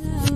myself.